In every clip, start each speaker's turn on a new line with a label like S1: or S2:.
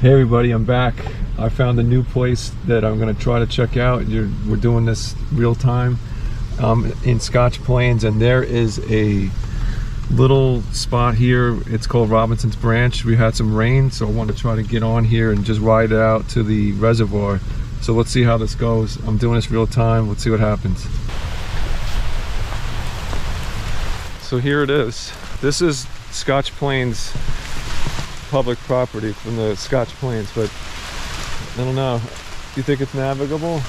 S1: Hey everybody, I'm back. I found a new place that I'm going to try to check out. You're, we're doing this real time um, in Scotch Plains, and there is a little spot here. It's called Robinson's Branch. We had some rain, so I want to try to get on here and just ride it out to the reservoir. So let's see how this goes. I'm doing this real time. Let's see what happens. So here it is. This is Scotch Plains public property from the Scotch Plains, but I don't know. You think it's navigable?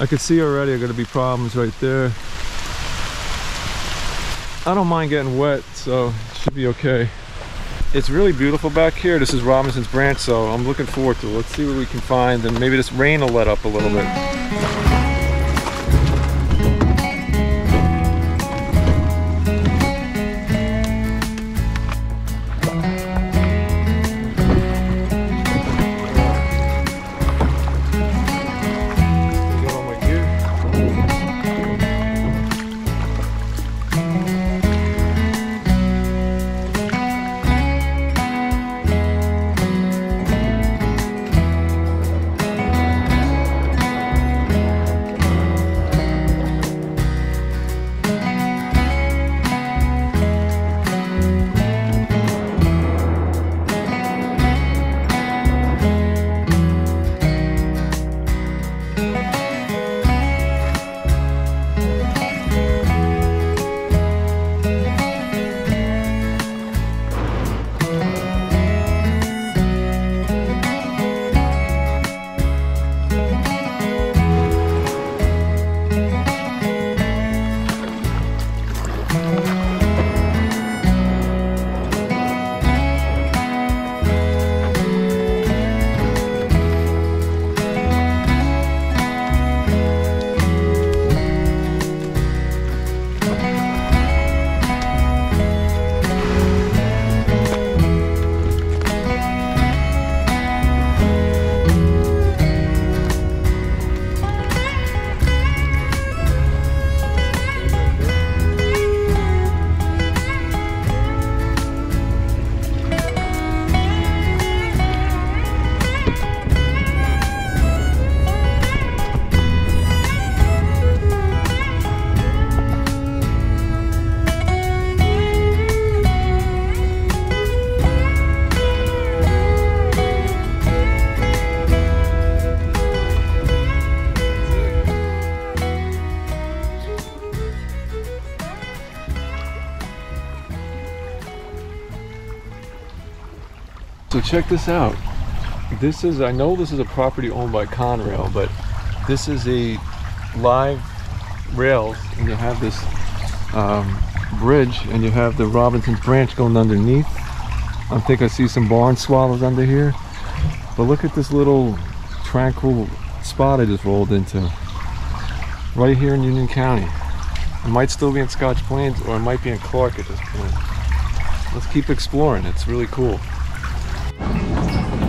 S1: I could see already are going to be problems right there. I don't mind getting wet, so it should be okay. It's really beautiful back here. This is Robinson's Branch, so I'm looking forward to it. Let's see what we can find, and maybe this rain will let up a little bit. Check this out. This is, I know this is a property owned by Conrail, but this is a live rails and you have this um, bridge and you have the Robinson's branch going underneath. I think I see some barn swallows under here. But look at this little tranquil spot I just rolled into. Right here in Union County. It might still be in Scotch Plains or it might be in Clark at this point. Let's keep exploring. It's really cool. There. So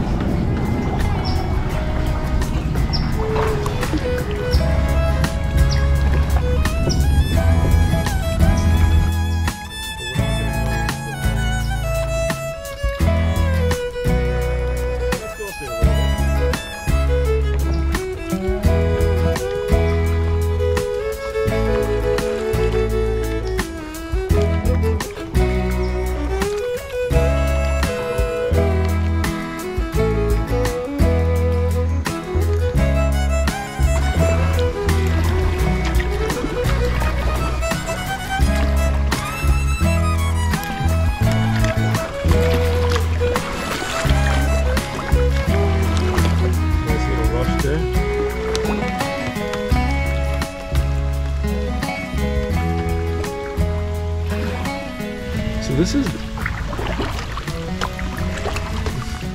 S1: this is,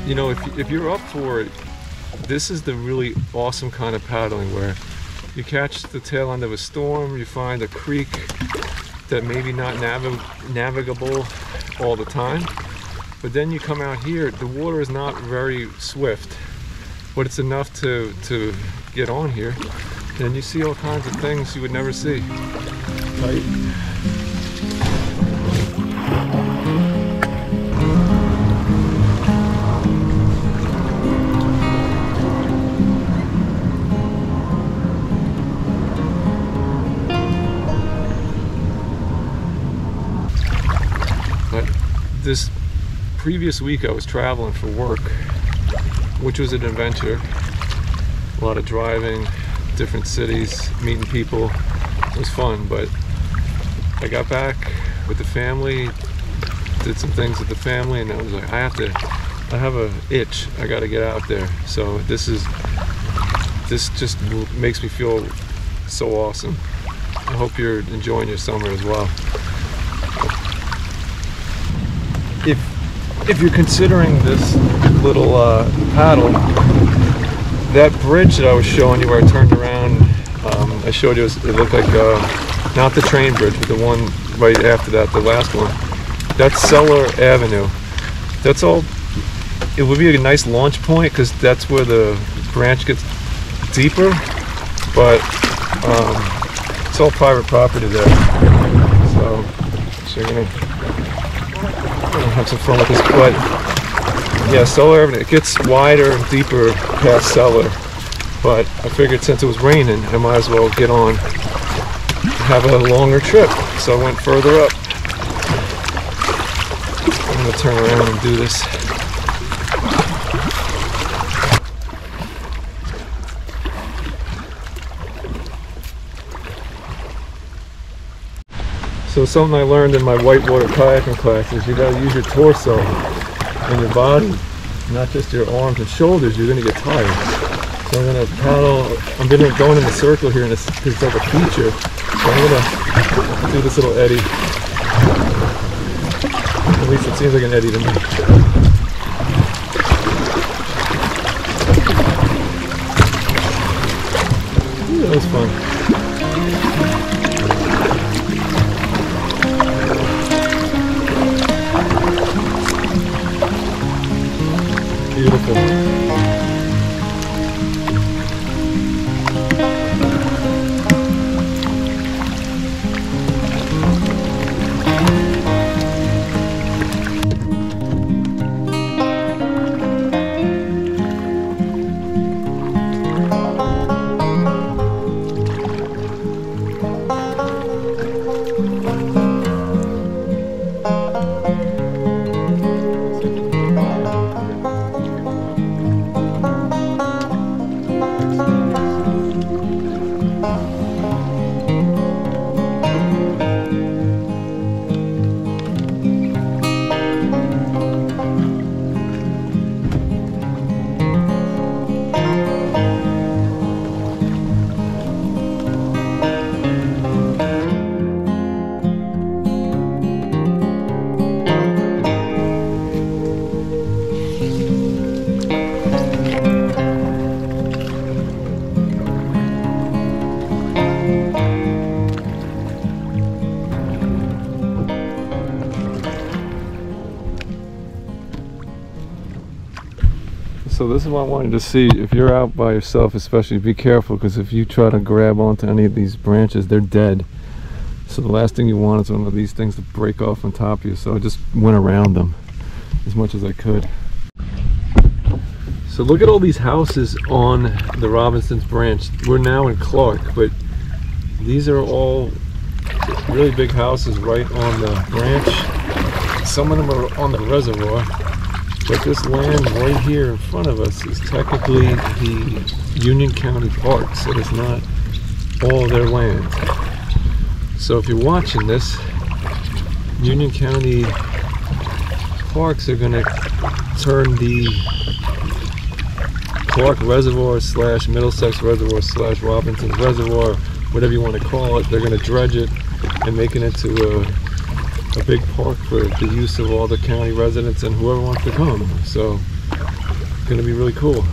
S1: you know, if, if you're up for it, this is the really awesome kind of paddling where you catch the tail end of a storm, you find a creek that maybe not navi navigable all the time, but then you come out here, the water is not very swift, but it's enough to, to get on here. And you see all kinds of things you would never see. Right? This previous week I was traveling for work, which was an adventure. A lot of driving, different cities, meeting people. It was fun, but I got back with the family, did some things with the family, and I was like, I have to, I have a itch. I got to get out there. So this is, this just makes me feel so awesome. I hope you're enjoying your summer as well. If if you're considering this little uh, paddle, that bridge that I was showing you where I turned around, um, I showed you it looked like uh, not the train bridge, but the one right after that, the last one. That's Cellar Avenue. That's all. It would be a nice launch point because that's where the branch gets deeper, but um, it's all private property there. So, so you're gonna, have some fun with this. But yeah, Cellar Avenue, it gets wider and deeper past Cellar. But I figured since it was raining, I might as well get on have a longer trip. So I went further up. I'm gonna turn around and do this. So something I learned in my whitewater kayaking class is you gotta use your torso and your body, not just your arms and shoulders, you're gonna get tired. So I'm gonna paddle, I'm gonna go in a circle here and it's, it's like a feature. So I'm gonna do this little eddy. At least it seems like an eddy to me. That was fun. Beautiful. So this is what I wanted to see. If you're out by yourself, especially, be careful because if you try to grab onto any of these branches, they're dead. So the last thing you want is one of these things to break off on top of you. So I just went around them as much as I could. So look at all these houses on the Robinson's branch. We're now in Clark, but these are all really big houses right on the branch. Some of them are on the reservoir. But this land right here in front of us is technically the Union County Park, so it's not all their land. So if you're watching this, Union County Parks are gonna turn the Clark Reservoir slash Middlesex Reservoir slash Robinson Reservoir, whatever you want to call it, they're gonna dredge it and make it into a a big park for the use of all the county residents and whoever wants to come. So it's going to be really cool.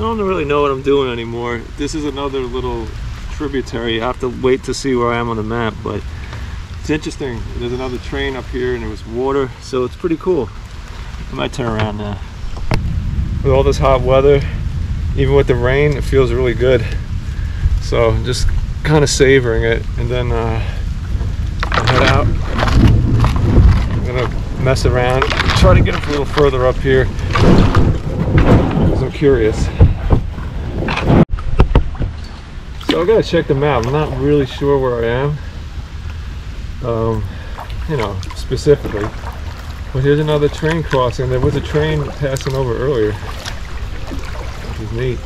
S1: Don't really know what I'm doing anymore. This is another little tributary. I have to wait to see where I am on the map, but it's interesting. There's another train up here and there was water, so it's pretty cool. I might turn around now. With all this hot weather, even with the rain, it feels really good. So just kind of savoring it and then uh, head out. I'm gonna mess around, try to get a little further up here because I'm curious. So I gotta check the map. I'm not really sure where I am, um, you know, specifically. But here's another train crossing. There was a train passing over earlier, which is neat.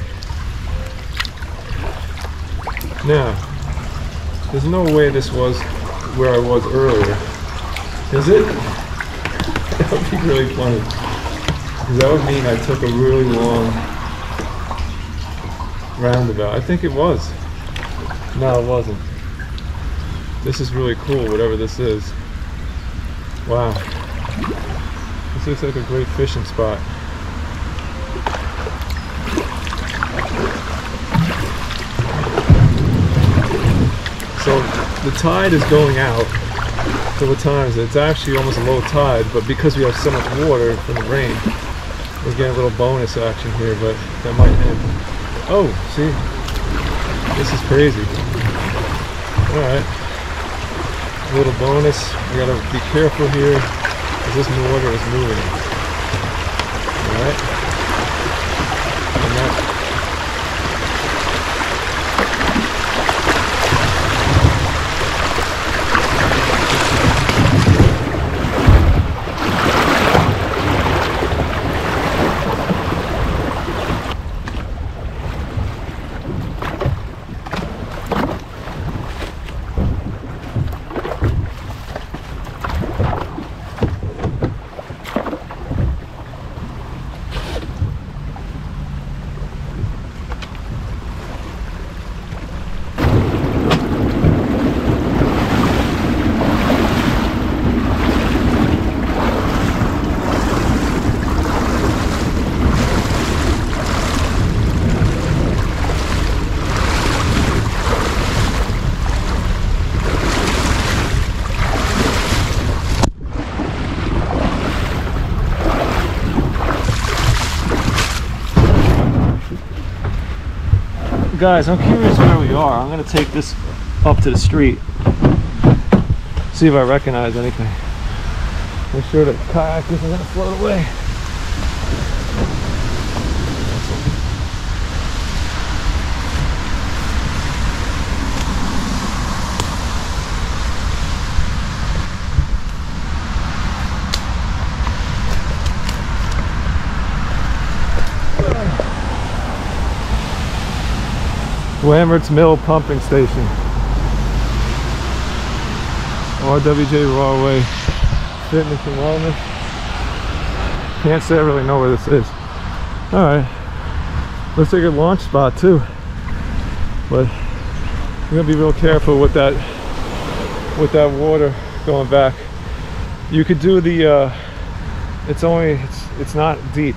S1: Now, there's no way this was where I was earlier. Is it? that would be really funny. Because that would mean I took a really long roundabout. I think it was. No, it wasn't. This is really cool, whatever this is. Wow. This looks like a great fishing spot. So the tide is going out. So what time is it? It's actually almost a low tide, but because we have so much water from the rain, we're getting a little bonus action here, but that might end. Oh, see? This is crazy. Alright. Little bonus. We gotta be careful here, because this water is moving. Alright. And that Guys, I'm curious where we are. I'm gonna take this up to the street. See if I recognize anything. Make sure the kayak isn't gonna float away. Lambert's Mill Pumping Station. RWJ Rahway Fitness and Wellness. Can't say I really know where this is. Alright. Looks like a launch spot too. But I'm gonna be real careful with that with that water going back. You could do the uh it's only it's it's not deep.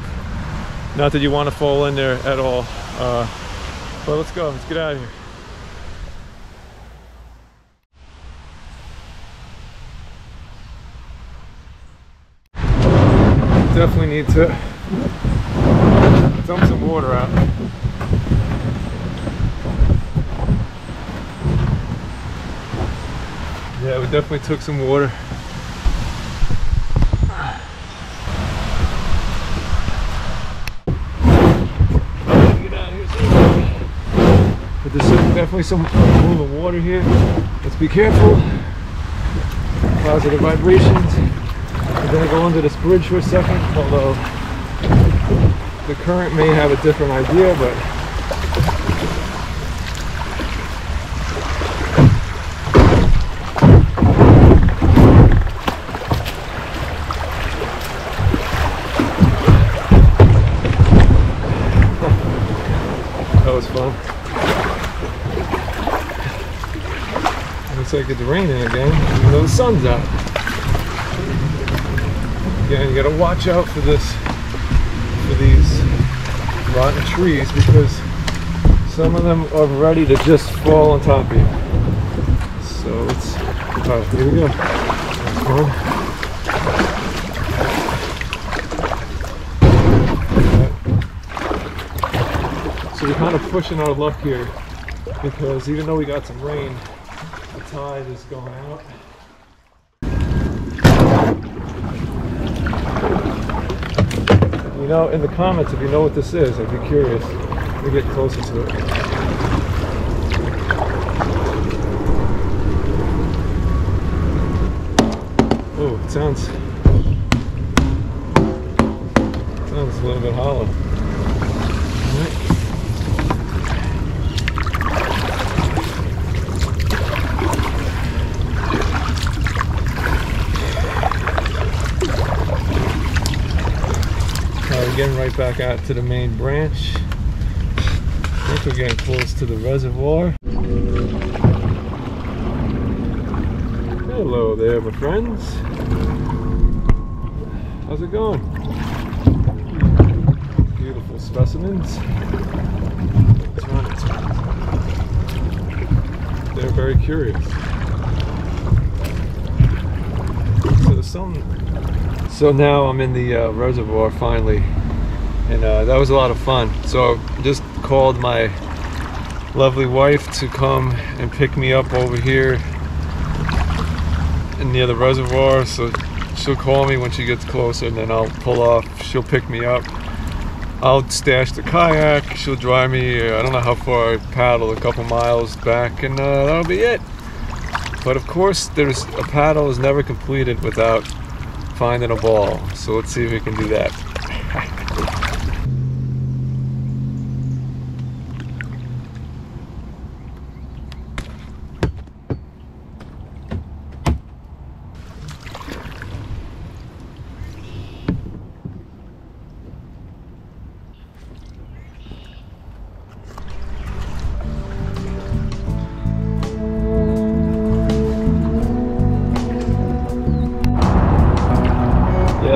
S1: Not that you want to fall in there at all. Uh but let's go, let's get out of here. Definitely need to dump some water out. Yeah, we definitely took some water. But definitely some moving water here. Let's be careful. Positive vibrations. We're gonna go under this bridge for a second, although the current may have a different idea, but that was fun. Looks like it's raining again, even though the sun's out. Again, you gotta watch out for this, for these rotten trees because some of them are ready to just fall on top of you. So it's, all right, here we go. So we're kind of pushing our luck here because even though we got some rain, the tide is going out. You know, in the comments, if you know what this is, I'd be curious. Me get closer to it. Oh, it sounds sounds a little bit hollow. All right. Now getting right back out to the main branch. I think we're getting close to the reservoir. Hello there, my friends. How's it going? Beautiful specimens. They're very curious. So sun so now I'm in the uh, reservoir finally, and uh, that was a lot of fun. So I just called my lovely wife to come and pick me up over here near the reservoir. So she'll call me when she gets closer, and then I'll pull off. She'll pick me up. I'll stash the kayak. She'll drive me. uh, I don't know how far I paddle, a couple miles back, and uh, that'll be it. But of course, there's a paddle is never completed without finding a ball. So let's see if we can do that.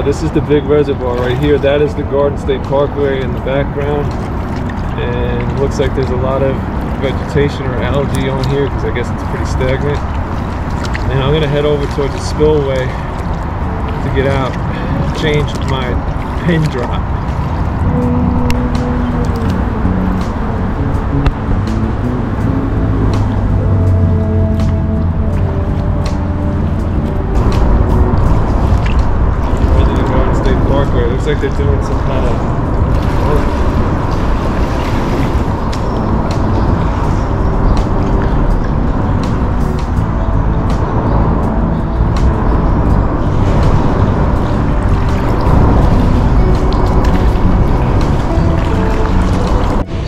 S1: This is the big reservoir right here. That is the Garden State Parkway in the background. And looks like there's a lot of vegetation or algae on here because I guess it's pretty stagnant. And I'm gonna head over towards the spillway to get out, change my pin drop. Looks like they're doing some kind of work.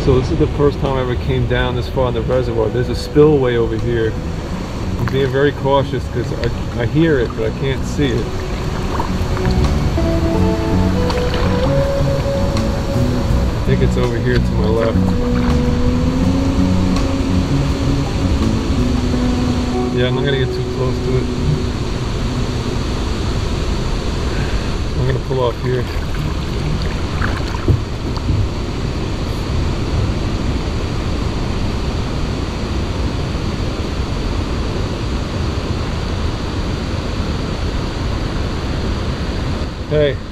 S1: So this is the first time I ever came down this far in the reservoir. There's a spillway over here. I'm being very cautious because I, I hear it, but I can't see it. Think it's over here to my left. Yeah, I'm not gonna get too close to it. I'm gonna pull off here. Hey,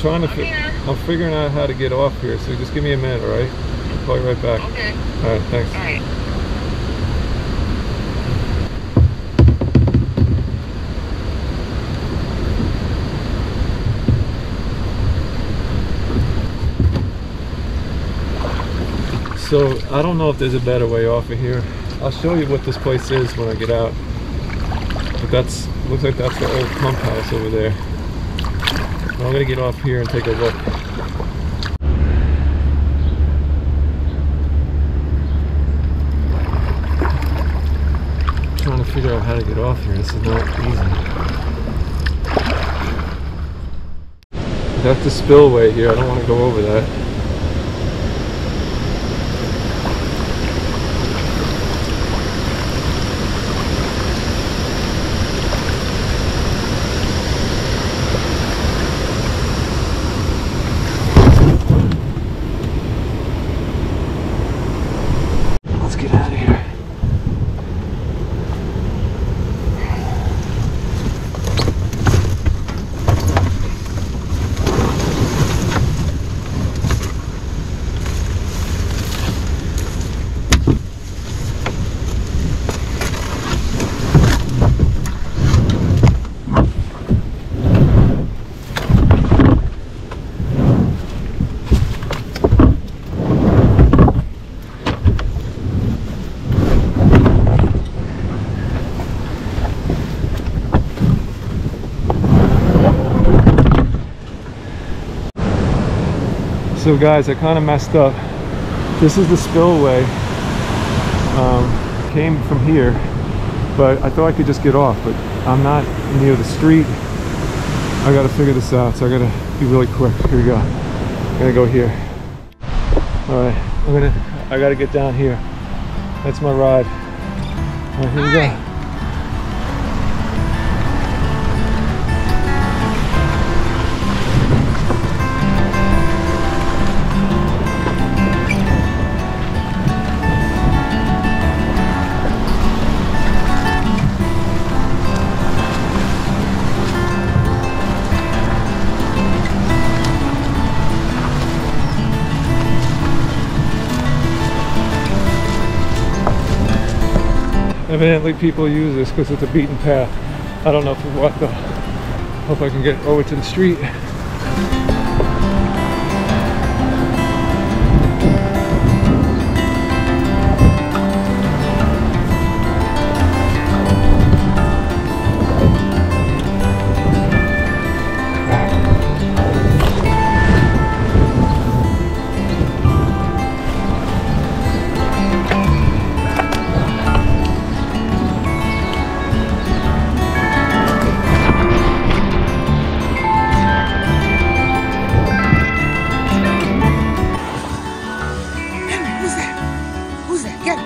S1: trying to.
S2: I'm
S1: Fi- I'm figuring out how to get off here, so just give me a minute, all right? I'll call you right back.
S2: Okay.
S1: All right, thanks.
S2: All right.
S1: So I don't know if there's a better way off of here. I'll show you what this place is when I get out. But that's looks like that's the old pump house over there. I'm gonna get off here and take a look. Trying to figure out how to get off here. This is not easy. That's the spillway here. I don't want to go over that. So guys, I kind of messed up. This is the spillway. Um, came from here, but I thought I could just get off, but I'm not near the street. I gotta figure this out, so I gotta be really quick. Here we go. I'm gonna go here. All right, I'm gonna, I gotta get down here. That's my ride. All right, here we go. Evidently people use this because it's a beaten path. I don't know for what though. Hope I can get over to the street.
S2: Who's that? Who's that? Get.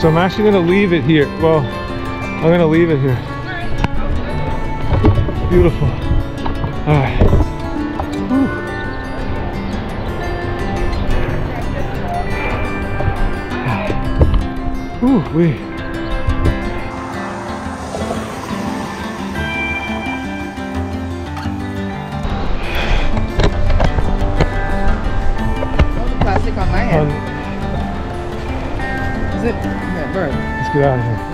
S1: So I'm actually gonna leave it here. Well, I'm gonna leave it here. Beautiful. All right. Ooh, wee. Get out of here.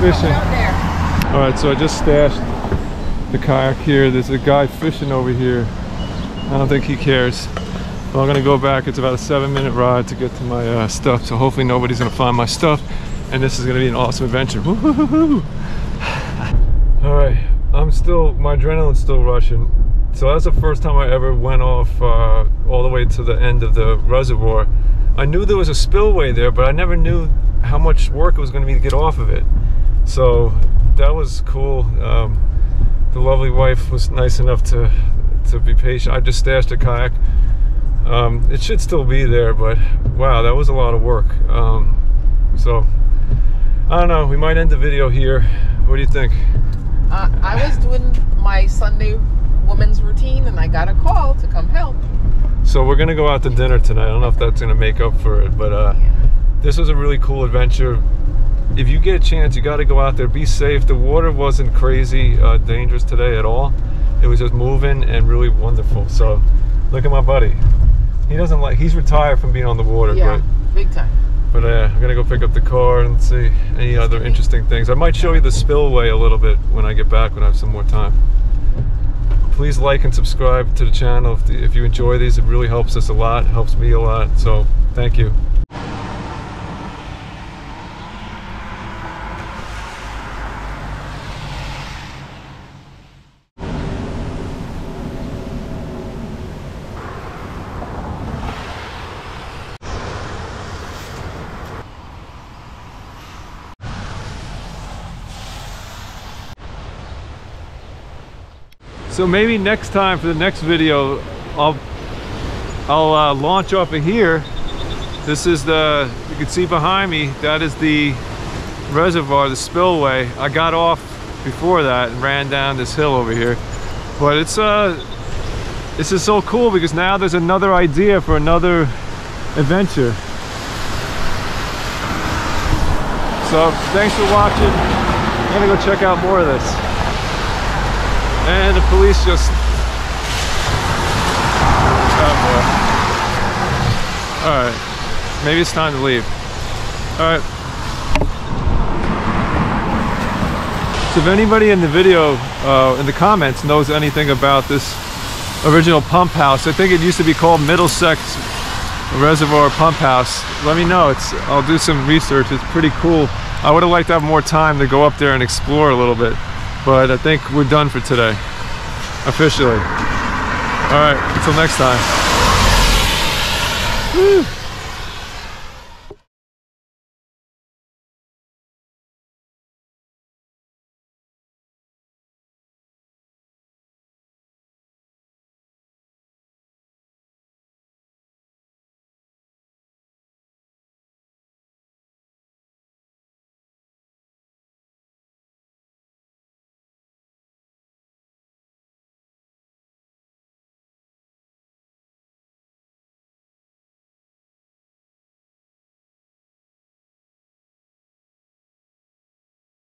S1: Fishing. All right, so I just stashed the kayak here. There's a guy fishing over here. I don't think he cares. I'm gonna go back. It's about a seven minute ride to get to my uh, stuff. So hopefully nobody's gonna find my stuff. And this is gonna be an awesome adventure. All right, I'm still, my adrenaline's still rushing. So that's the first time I ever went off uh, all the way to the end of the reservoir. I knew there was a spillway there, but I never knew how much work it was gonna be to get off of it. So that was cool. Um, the lovely wife was nice enough to to be patient. I just stashed a kayak. Um, it should still be there, but wow, that was a lot of work. Um, so I don't know. We might end the video here. What do you think?
S2: Uh, I was doing my Sunday woman's routine and I got a call to come help.
S1: So we're gonna go out to dinner tonight. I don't know if that's gonna make up for it, but uh, this was a really cool adventure. If you get a chance, you got to go out there. Be safe. The water wasn't crazy uh, dangerous today at all. It was just moving and really wonderful. So look at my buddy. He doesn't like. He's retired from being on the water,
S2: Yeah, big time.
S1: But uh, I'm gonna go pick up the car and see any other interesting things. I might show you the spillway a little bit when I get back when I have some more time. Please like and subscribe to the channel if, if you enjoy these. It really helps us a lot. Helps me a lot. So thank you. So maybe next time for the next video, I'll I'll uh, launch off of here. This is the you can see behind me. That is the reservoir, the spillway. I got off before that and ran down this hill over here. But it's uh this is so cool because now there's another idea for another adventure. So thanks for watching. I'm gonna go check out more of this. The police just oh boy. Alright. Maybe it's time to leave. Alright. So if anybody in the video, uh, in the comments, knows anything about this original pump house, I think it used to be called Middlesex Reservoir Pump House. Let me know. It's I'll do some research. It's pretty cool. I would have liked to have more time to go up there and explore a little bit, but I think we're done for today, officially. All right, until next time. Woo.